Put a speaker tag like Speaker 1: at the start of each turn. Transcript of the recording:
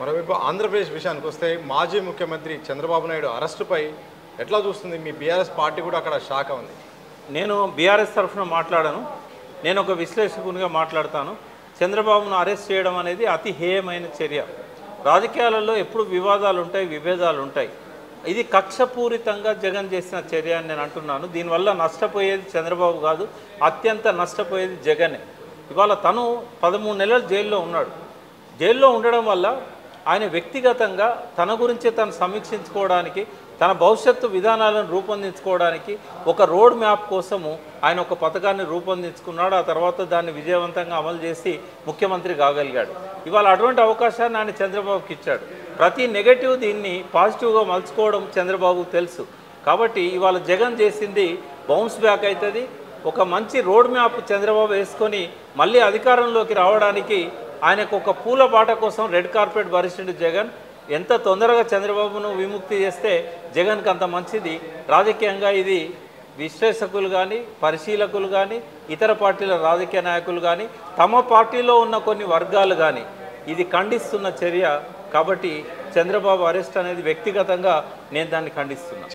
Speaker 1: మరోవైపు ఆంధ్రప్రదేశ్ విషయానికి వస్తే మాజీ ముఖ్యమంత్రి చంద్రబాబు నాయుడు అరెస్టుపై ఎట్లా చూస్తుంది? మీ బీఆర్ఎస్ పార్టీ కూడా అక్కడ షాక్ ఉంది
Speaker 2: నేను బీఆర్ఎస్ తరఫున మాట్లాడను. నేను ఒక విశ్లేషకునిగా మాట్లాడతాను. చంద్రబాబును అరెస్ట్ చేయడం అనేది అతి హేయమైన చర్య. రాజకీయాలలో ఎప్పుడు వివాదాలు ఉంటాయి విభేదాలు ఉంటాయి ఇది కక్షపూరితంగా జగన్ చేసిన చర్య అని నేను అంటున్నాను. దీనివల్ల నష్టపోయేది చంద్రబాబు కాదు అత్యంత నష్టపోయేది జగనే. ఇవాళ తను పదమూడు నెలలు జైల్లో ఉన్నాడు. జైల్లో ఉండడం వల్ల ఆయన వ్యక్తిగతంగా తన గురించి తను సమీక్షించుకోవడానికి తన భవిష్యత్తు విధానాలను రూపొందించుకోవడానికి ఒక రోడ్ మ్యాప్ కోసము ఆయన ఒక పథకాన్ని రూపొందించుకున్నాడు. ఆ తర్వాత దాన్ని విజయవంతంగా అమలు చేసి ముఖ్యమంత్రి కాగలిగాడు. ఇవాళ అటువంటి అవకాశాన్ని ఆయన చంద్రబాబుకి ఇచ్చాడు. ప్రతి నెగటివ్ దీన్ని పాజిటివ్గా మలుచుకోవడం చంద్రబాబుకు తెలుసు. కాబట్టి ఇవాళ జగన్ చేసింది బౌన్స్ బ్యాక్ అవుతుంది. ఒక మంచి రోడ్ మ్యాప్ చంద్రబాబు వేసుకొని మళ్ళీ అధికారంలోకి రావడానికి ఆయనకు ఒక పూల బాట కోసం రెడ్ కార్పెట్ భరిస్తుండే జగన్. ఎంత తొందరగా చంద్రబాబును విముక్తి చేస్తే జగన్కి అంత మంచిది? రాజకీయంగా ఇది విశ్లేషకులు కానీ పరిశీలకులు కానీ ఇతర పార్టీల రాజకీయ నాయకులు కానీ తమ పార్టీలో ఉన్న కొన్ని వర్గాలు కానీ ఇది ఖండిస్తున్న చర్య. కాబట్టి చంద్రబాబు అరెస్ట్ అనేది వ్యక్తిగతంగా నేను దాన్ని ఖండిస్తున్నాను